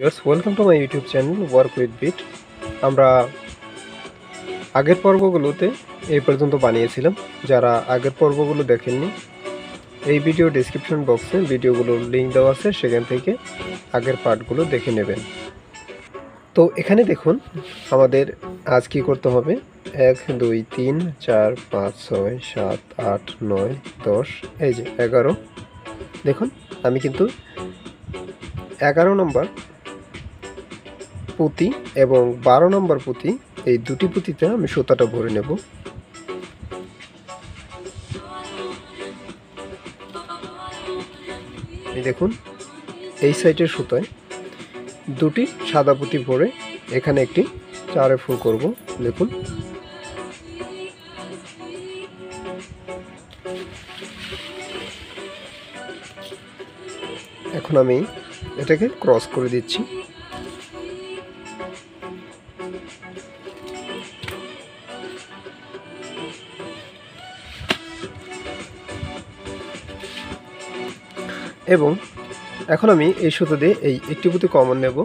Years welcome to my YouTube channel work with bit আমরা আগের পর্বগুলোতে এই পর্যন্ত বানিয়েছিলাম। যারা আগের পর্বগুলো দেখেননি, এই ভিডিও ডিসক্রিপশন বক্সে ভিডিওগুলোর লিঙ্ক দেওয়া আছে, সেখান থেকে আগের পার্টগুলো দেখে নেবেন। তো এখানে দেখুন, আমাদের আজ কি করতে হবে? এক, দুই, তিন, চার, পাঁচ, ছয়, সাত, আট, নয়, দশ, এই যে এগারো। দেখুন, আমি কিন্তু এগারো নম্বর পুঁতি এবং বারো নম্বর পুঁতি, এই দুটি পুঁতিতে আমি সুতাটা ভরে নেব। দেখুন, এই সাইডের সুতায় দুটি সাদা পুঁতি ভরে এখানে একটি চারে ফুল করব। দেখুন। এখন আমি এটাকে ক্রস করে দিচ্ছি। এবং এখন আমি এই সুতো দিয়ে এই একটি পুঁতি কমন নেব।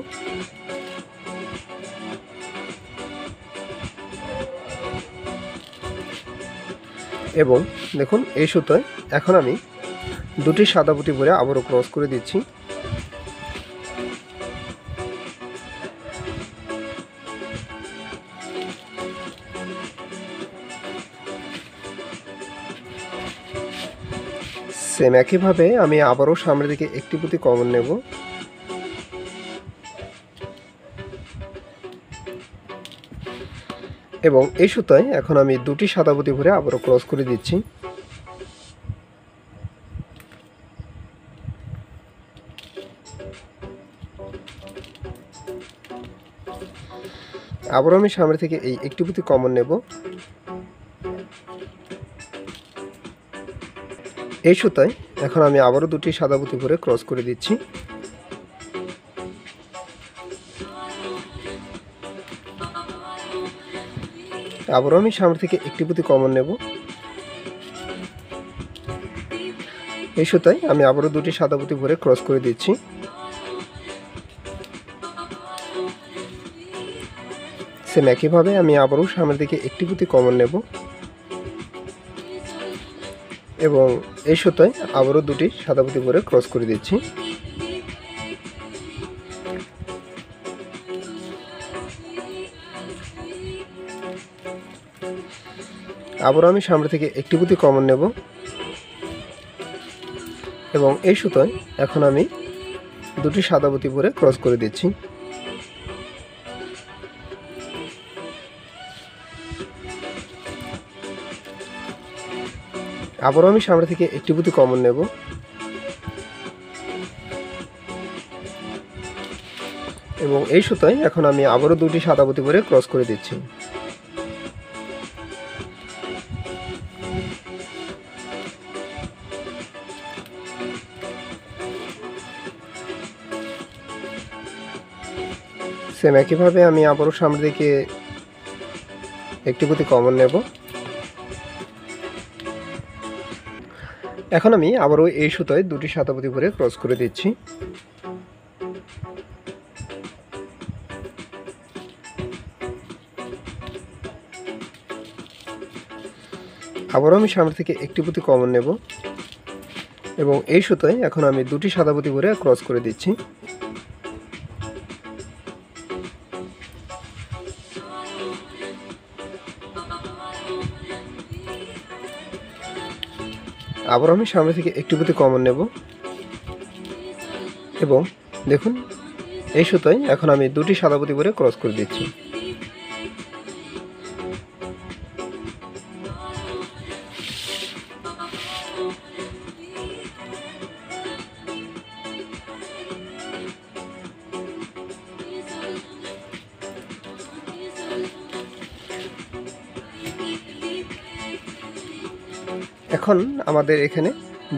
এবং দেখুন, এই সুতোয় এখন আমি দুটি সাদা পুঁতি ভরে আবারও ক্রস করে দিচ্ছি। সেম একইভাবে আমি আবারও সামনের দিকে একটি পুঁতি কমন নেব। এবং এই সুতায় এখন আমি দুটি সাদা পুঁতি ভরে আবারও ক্রস করে দিচ্ছি। আবারও আমি সামনে থেকে এই একটি পুঁতি কমন নেব। এই সুতায় এখন আমি আবারও দুটি সাদা পুঁতি ভরে ক্রস করে দিচ্ছি। আবারও আমি সামনে থেকে একটি পুঁতি কমন নেব। এই সুতায় আমি আবারও দুটি সাদা পুঁতি ভরে ক্রস করে দিচ্ছি। সেম একইভাবে আমি আবারও সামনের দিকে একটি পুঁতি কমন নেব। এবং এই সুতোয় আবারও দুটি সাদা পুঁতি করে ক্রস করে দিচ্ছি। আবারও আমি সামনে থেকে একটি পুঁতি কমন নেব। এবং এই সুতোয় এখন আমি দুটি সাদা পুঁতি পরে ক্রস করে দিচ্ছি। আবারও আমি সামনে থেকে একটি পুঁতি কমন নেব। এবং এই সুতোয় এখন আমি আবারও দুটি সাদা পুঁতি করে ক্রস করে দিচ্ছি। সেম একইভাবে আমি আবারও সামনে দিকে একটি পুঁতি কমন নেব। এখন আমি আবারও এই সুতোয় দুটি সাতাপতি ভরে ক্রস করে দিচ্ছি। আবারও আমি সামনে থেকে একটি পুঁতি কমন নেব। এবং এই সুতোয় এখন আমি দুটি সাদাপতি ভরে ক্রস করে দিচ্ছি। আবার আমি সামনে থেকে একটু প্রতি কমন নেব। এবং দেখুন, এই সুতোয় এখন আমি দুটি সাদা পুঁতি করে ক্রস করে দিচ্ছি। এখন আমাদের এখানে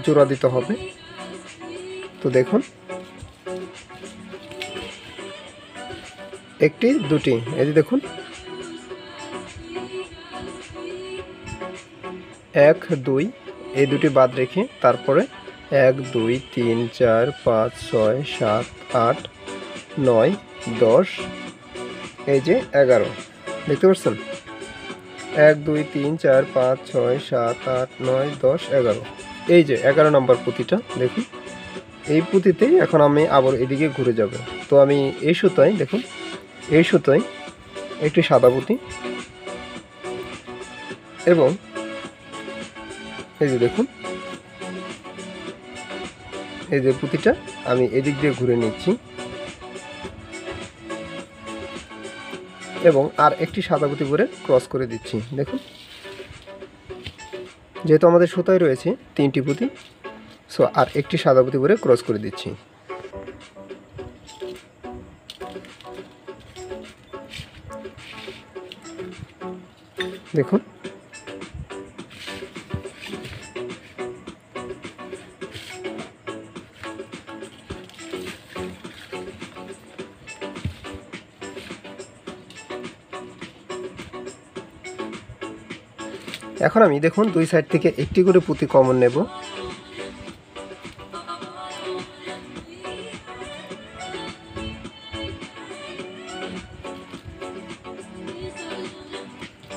জোড়া দিতে হবে। তো দেখুন। একটি, দুটি, এই যে দেখুন। এক, দুই, এই দুটি বাদ রেখে তারপরে এক, দুই, তিন, চার, পাঁচ, ছয়, সাত, আট, নয়, দশ, এই যে এগারো। দেখতে পাচ্ছেন? এক, দুই, তিন, চার, পাঁচ, ছয়, সাত, আট, নয়, দশ, এগারো। এই যে এগারো নম্বর পুঁতিটা দেখুন। এই পুঁতিতেই এখন আমি আবার এদিকে ঘুরে যাব। তো আমি এই সুতোয়, দেখুন, এই সুতোয় একটি সাদা পুঁতি এবং এই যে দেখুন, এই যে পুঁতিটা আমি এদিক দিয়ে ঘুরে নিচ্ছি। এবং আর একটি সাদা পুঁতি করে ক্রস করে দিচ্ছি। দেখুন। যেহেতু আমাদের সুতায় রয়েছে তিনটি পুঁতি সো আর একটি সাদা পুঁতি করে ক্রস করে দিচ্ছি। দেখুন। এখন আমি দেখুন দুই সাইড থেকে একটি করে পুঁতি কমন নেব।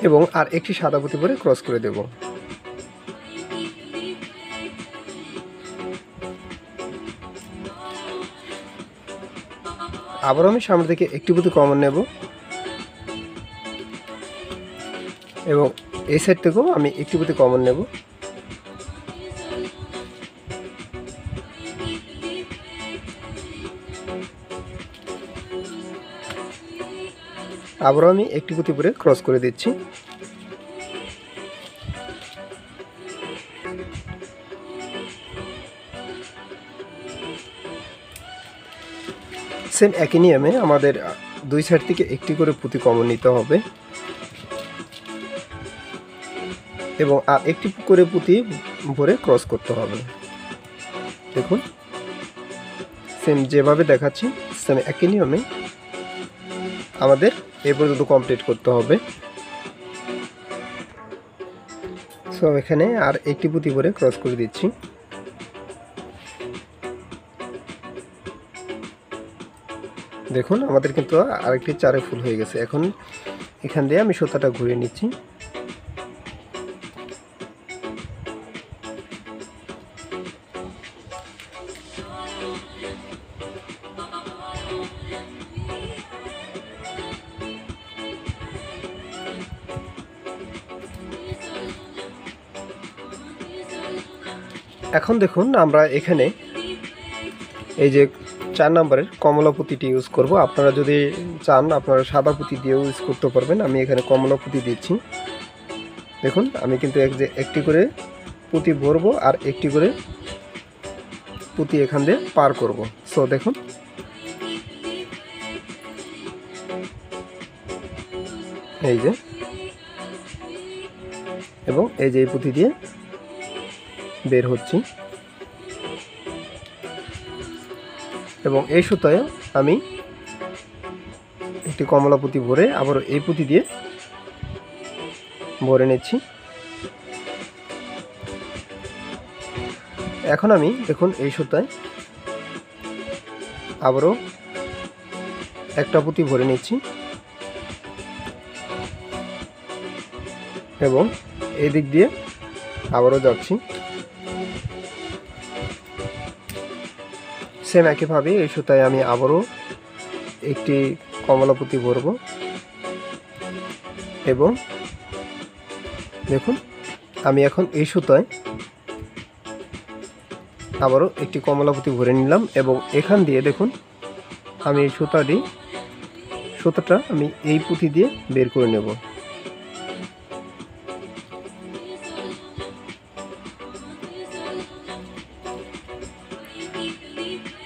এবং আর একটি সাদা পুঁতি করে ক্রস করে দেব। আবার আমি সামনে থেকে একটি পুঁতি কমন নেব। এবং এই সাইড থেকেও আমি একটি পুঁতি কমন নেব। আবারও আমি একটি পুঁতি করে ক্রস করে দিচ্ছি। সেম একই নিয়মে আমাদের দুই সাইড থেকে একটি করে পুঁতি কমন নিতে হবে। এবং আর একটি করে পুঁতি ভরে ক্রস করতে হবে। দেখুন সেম যেভাবে দেখাচ্ছি সেম একই নিয়মে আমাদের এ পর্যন্ত কমপ্লিট করতে হবে। সো এখানে আর একটি পুঁতি ভরে ক্রস করে দিচ্ছি। দেখুন, আমাদের কিন্তু আরেকটি চারে ফুল হয়ে গেছে। এখন এখান দিয়ে আমি সুতাটা ঘুরিয়ে নিচ্ছি। দেখুন, আমরা এখানে এই যে চার নম্বরের কমলা পুঁতিটি ইউজ করব। আপনারা যদি চান, আপনারা সাদা পুঁতি দিয়েও ইউজ করতে পারবেন। আমি এখানে কমলা পুঁতি দিচ্ছি। দেখুন, আমি কিন্তু এক যে একটি করে পুঁতি ভরবো আর একটি করে পুঁতি এখান দিয়ে পার করব। সো দেখুন। এই যে। এবং এই যে এই পুঁতি দিয়ে বের হচ্ছি। এবং এই সুতায় আমি একটি কমলা পুঁতি ভরে আবার এই পুঁতি দিয়ে ভরে নিচ্ছি। এখন আমি দেখুন এই সুতায় আবারও একটা পুঁতি ভরে নিচ্ছি। এবং এই দিক দিয়ে আবারও যাচ্ছি। সেম একইভাবে এই সুতায় আমি আবারও একটি কমলাপতি ভরব। এবং দেখুন, আমি এখন এই সুতায় আবারও একটি কমলাপতি ভরে নিলাম এবং এখান দিয়ে দেখুন, আমি এই সুতাটি, সুতাটা আমি এই পুঁতি দিয়ে বের করে নেব।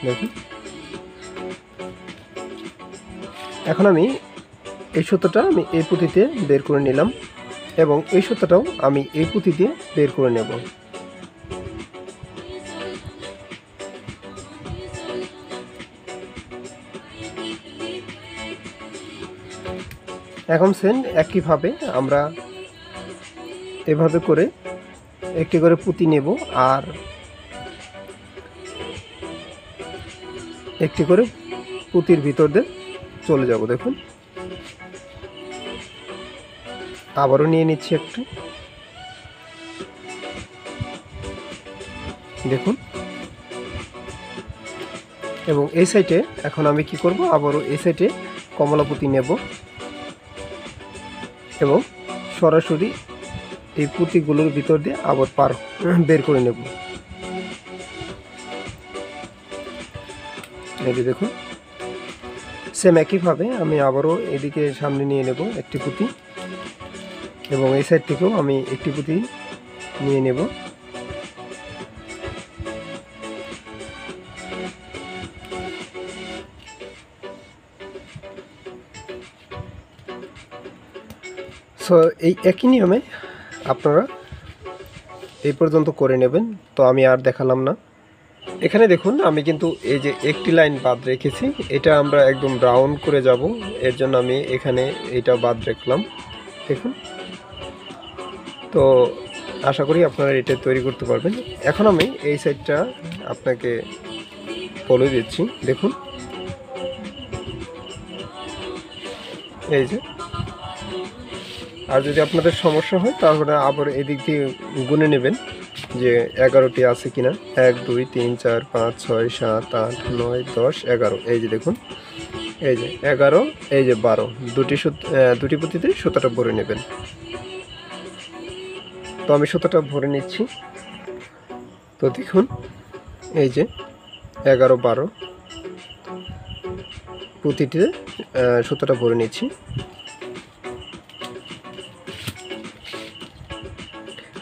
দেখুন এখন আমি এই সুতোটা আমি এই পুঁতিতে বের করে নিলাম এবং এই সুতোটাও আমি এই পুঁতি দিয়ে বের করে নেব। এখন সেন একইভাবে আমরা এভাবে করে একটি করে পুঁতি নেব আর একটি করে পুঁতির ভিতর দিয়ে চলে যাব, দেখুন। আবারও নিয়ে নিচ্ছি একটু। দেখুন। এবং এই সাইডে এখন আমি কি করব, আবারও এই সাইডে কমলাপুতি নেব। এবং সরাসরি এই পুঁতিগুলোর ভিতর দিয়ে আবার পার বের করে নেব। যে দেখুন। সেম একইভাবে আমি আবারও এদিকে সামনে নিয়ে নেব একটি পুঁতি এবং এই সাইড থেকেও আমি একটি পুঁতি নিয়ে নেব। সো এই একই নিয়মে আপনারা এই পর্যন্ত করে নেবেন, তো আমি আর দেখালাম না। এখানে দেখুন, আমি কিন্তু এই যে একটি লাইন বাদ রেখেছি, এটা আমরা একদম রাউন্ড করে যাব। এর জন্য আমি এখানে এটা বাদ রাখলাম। দেখুন। তো আশা করি আপনারা এটা তৈরি করতে পারবেন। এখন আমি এই সাইডটা আপনাকে বলে দিচ্ছি। দেখুন। এই যে। আর যদি আপনাদের সমস্যা হয়, তাহলে আবার এদিক দিয়ে গুনে নেবেন। যে এগারোটি আছে কিনা? এক, দুই, তিন, চার, পাঁচ, ছয়, সাত, আট, নয়, দশ, এগারো। এই যে দেখুন, এই যে এগারো, এই যে বারো। দুটি দুটি পুঁতিতে সুতাটা ভরে নেবেন। তো আমি সুতাটা ভরে নিচ্ছি। তো দেখুন, এই যে এগারো, বারো পুঁতিতে সুতাটা ভরে নিচ্ছি।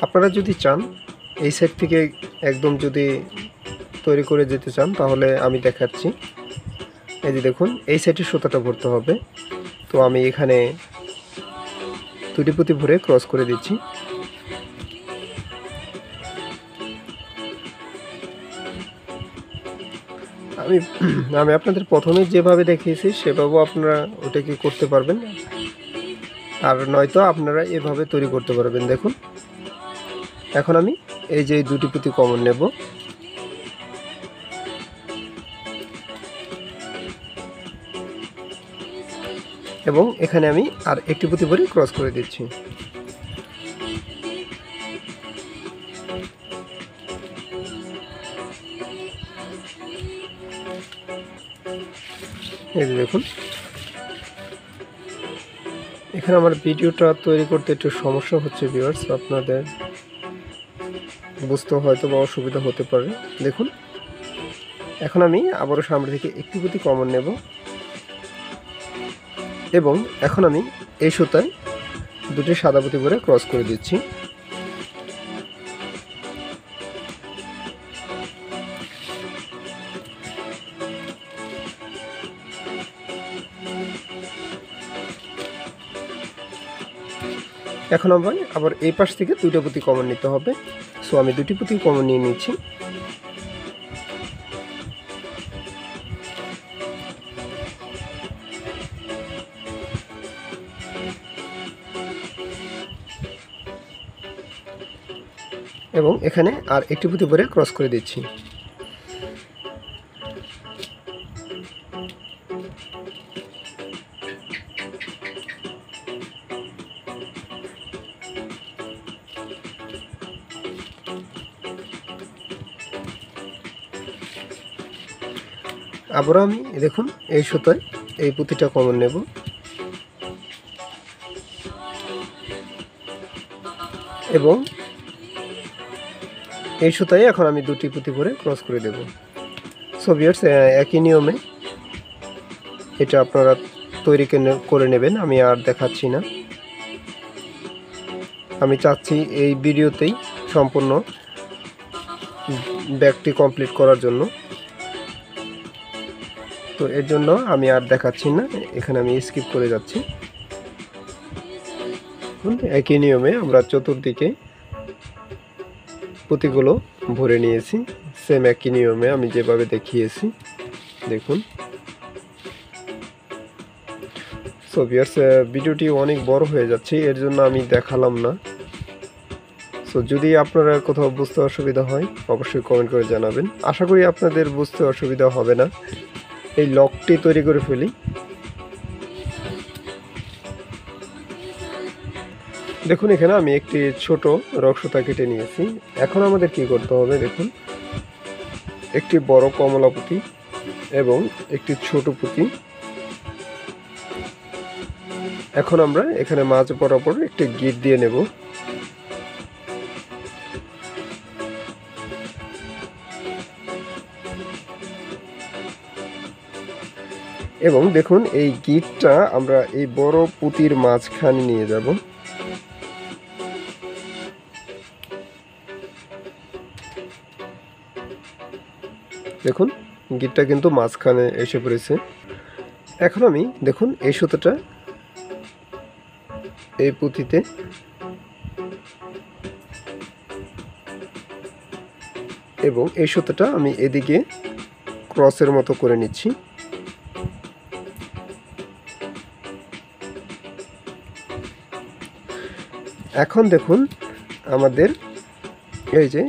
আপনারা যদি চান এই সাইড থেকে একদম যদি তৈরি করে যেতে চান, তাহলে আমি দেখাচ্ছি। এই যে দেখুন, এই সাইডে সুতাটা ভরতে হবে। তো আমি এখানে দুটি পুঁতি ভরে ক্রস করে দিচ্ছি। আমি আমি আপনাদের প্রথমে যেভাবে দেখিয়েছি, সেভাবেও আপনারা ওটাকে করতে পারবেন। আর নয়তো আপনারা এভাবে তৈরি করতে পারবেন, দেখুন। এখন আমি এই যে দুটি পুঁতি কমন নেব। এবং এখানে আমি আর একটি পুঁতি ভরে ক্রস করে দিচ্ছি। দেখুন। এখানে আমার ভিডিওটা তৈরি করতে একটু সমস্যা হচ্ছে ভিউয়ার্স আপনাদের। বুঝতে হয়তো বা অসুবিধা হতে পারে। দেখুন, এখন আমি আবারও সামনে থেকে একটি পুঁতি কমন নেব। এবং এখন আমি এই সুতায় দুটি সাদা পুঁতি করে ক্রস করে দিচ্ছি। এখন আমার আবার এই পাশ থেকে দুইটা পুঁতি কমন নিতে হবে। সো আমি দুটি পুঁতি কমন নিয়ে নিচ্ছি। এবং এখানে আর একটি পুঁতি পরে ক্রস করে দিচ্ছি। আবারও আমি দেখুন, এই সুতোয় এই পুঁতিটা কমন নেব। এবং এই সুতায় এখন আমি দুটি পুঁতি ভরে ক্রস করে দেব। সো ভিউয়ার্স একই নিয়মে এটা আপনারা তৈরি করে নেবেন, আমি আর দেখাচ্ছি না। আমি চাচ্ছি এই ভিডিওতেই সম্পূর্ণ ব্যাগটি কমপ্লিট করার জন্য। তো এর জন্য আমি আর দেখাচ্ছি না। এখানে আমি স্কিপ করে যাচ্ছি। একই নিয়মে আমরা চতুর্দিকে পুঁতিগুলো ভরে নিয়েছি। সেম একই নিয়মে আমি যেভাবে দেখিয়েছি। দেখুন। সো ভিউয়ার্স ভিডিওটি অনেক বড় হয়ে যাচ্ছে, এর জন্য আমি দেখালাম না। সো যদি আপনারা কোথাও বুঝতে অসুবিধা হয়, অবশ্যই কমেন্ট করে জানাবেন। আশা করি আপনাদের বুঝতে অসুবিধা হবে না। এই লকটি তৈরি করে ফেলি। দেখুন, এখানে আমি একটি ছোট রক্সতা কেটে নিয়েছি। এখন আমাদের কি করতে হবে দেখুন, একটি বড় কমলা পুঁতি এবং একটি ছোট পুঁতি। এখন আমরা এখানে মাছ বরাবর একটি গিট দিয়ে নেব। এবং দেখুন, এই গিটটা আমরা এই বড় পুঁতির মাঝখানে নিয়ে যাব। দেখুন, গিটটা কিন্তু মাঝখানে এসে পড়েছে। এখন আমি, দেখুন, এই সুতোটা এই পুঁথিতে এবং এই সুতোটা আমি এদিকে ক্রসের মতো করে নিচ্ছি। এখন দেখুন, আমাদের এই যে,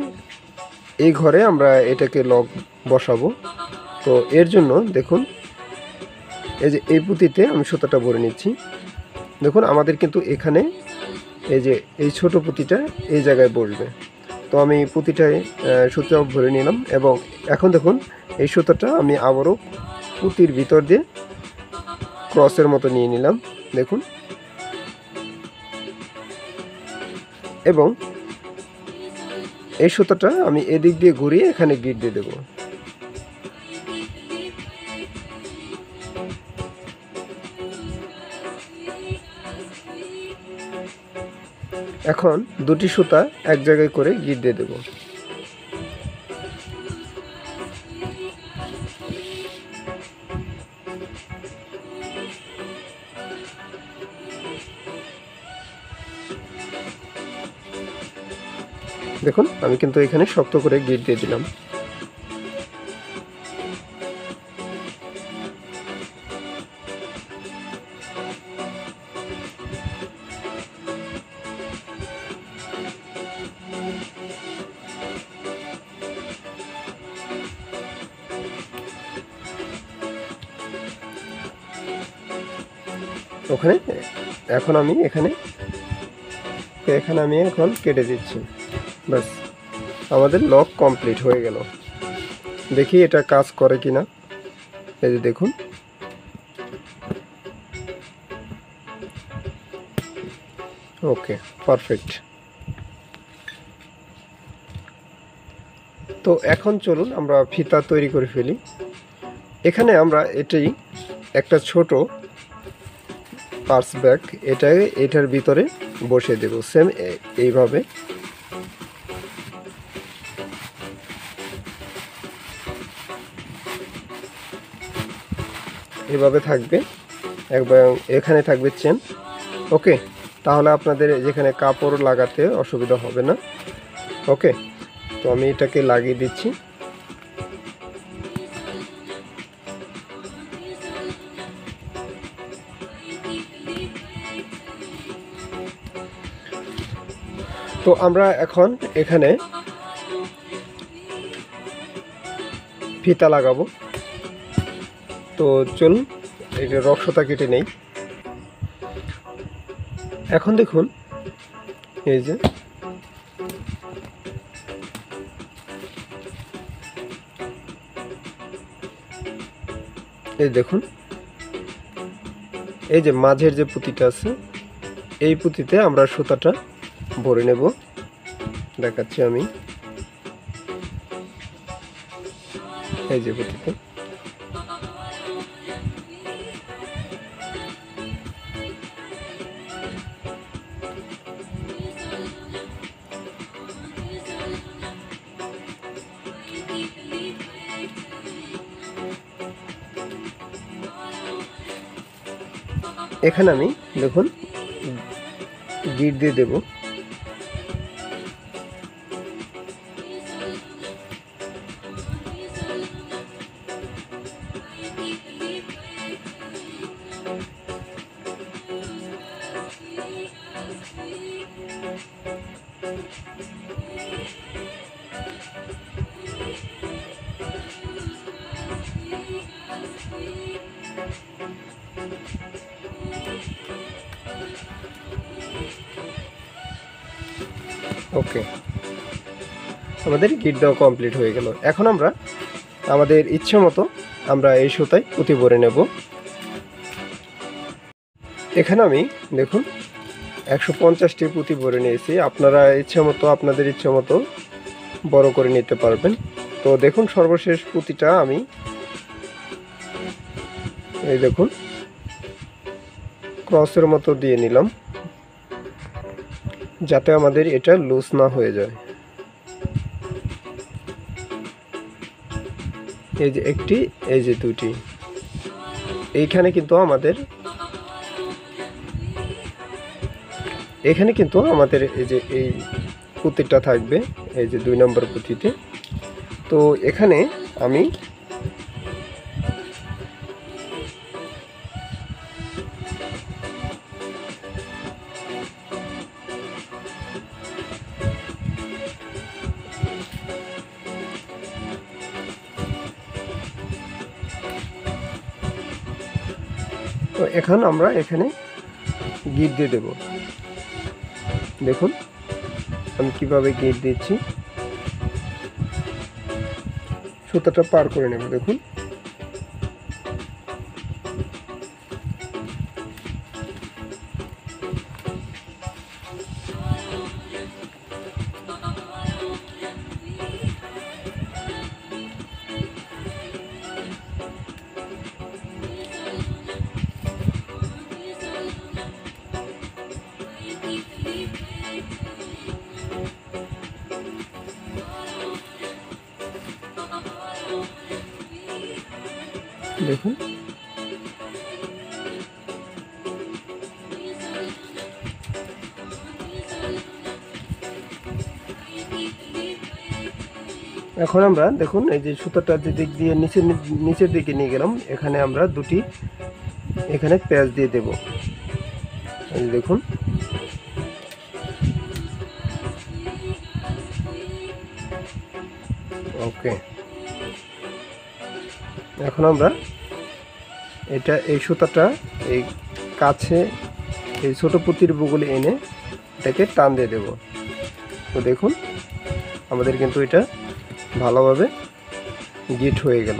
এই ঘরে আমরা এটাকে লক বসাবো। তো এর জন্য দেখুন, এই যে, এই পুঁতিতে আমি সুতোটা ভরে নিচ্ছি। দেখুন, আমাদের কিন্তু এখানে এই যে, এই ছোট পুঁতিটা এই জায়গায় বসবে। তো আমি পুঁতিটায় সুতো ভরে নিলাম এবং এখন দেখুন, এই সুতোটা আমি আবারও পুঁতির ভিতর দিয়ে ক্রসের মতো নিয়ে নিলাম। দেখুন এবং এই সুতোটা আমি এদিক দিয়ে ঘুরিয়ে এখানে গিট দিয়ে দেবো। এখন দুটি সুতা এক জায়গায় করে গিট দিয়ে দেবো। দেখুন, আমি কিন্তু এখানে শক্ত করে গিট দিয়ে দিলাম। ওখানে, এখন আমি এখানে এখানে আমি এখন কেটে দিচ্ছি। ব্যাস, আমাদের লক কমপ্লিট হয়ে গেল। দেখি এটা কাজ করে কি না এই যে দেখুন। Okay, perfect. তো এখন চলুন আমরা ফিতা তৈরি করে ফেলি। এখানে আমরা এটাই একটা ছোট পার্স ব্যাগ, এটাকে এটার ভিতরে বসিয়ে দেব। সেম এইভাবে। এভাবে থাকবে, একবার এখানে থাকবে চেন। ওকে, তাহলে আপনাদের যেখানে কাপড় লাগাতে অসুবিধা হবে না। ওকে, তো আমি এটাকে লাগিয়ে দিচ্ছি। তো আমরা এখন এখানে ফিতা লাগাবো। তো চলুন এটা রক্সতা কেটে নেই। এখন দেখুন, এই যে। এই দেখুন, এই যে মাঝের যে পুঁতিটা আছে, এই পুঁতিতে আমরা সুতাটা ভরে নেব। দেখাচ্ছি আমি। এই যে পুঁতিতে এখানে আমি দেখুন গিট দিয়ে দেব। দেওয়া কমপ্লিট হয়ে গেল। এখন আমরা আমাদের ইচ্ছে মতো আমরা এই সুতায় পুঁতি ভরে নেব। এখানে আমি, দেখুন, একশো পঞ্চাশটি পুঁতি ভরে নিয়েছি। আপনারা ইচ্ছে মতো, আপনাদের ইচ্ছে মতো বড় করে নিতে পারবেন। তো দেখুন, সর্বশেষ পুঁতিটা আমি এই দেখুন, ক্রসের মতো দিয়ে নিলাম, যাতে আমাদের এটা লুজ না হয়ে যায়। এই যে একটি, এই যে দুটি। এইখানে কিন্তু আমাদের, এখানে কিন্তু আমাদের এই যে এই পুঁতিটা থাকবে, এই যে দুই নম্বর পুঁতিতে। তো এখানে আমি এখন আমরা এখানে গিট দিয়ে দেব। দেখুন, আমি কীভাবে গিট দিচ্ছি। সুতাটা পার করে নেব, দেখুন। দেখুন। এখন আমরা দেখুন, এই যে সুতাটা যে দিক দিয়ে নিচে নিচের দিকে নিয়ে গেলাম, এখানে আমরা দুটি এখানে পেঁয়াজ দিয়ে দেব। এই দেখুন। ওকে। এখন আমরা এটা এই সুতাটা এই কাছে এই ছোটো পুঁতির বুগুলি এনে এটাকে টান দিয়ে দেবো। তো দেখুন, আমাদের কিন্তু এটা ভালোভাবে গিট হয়ে গেল।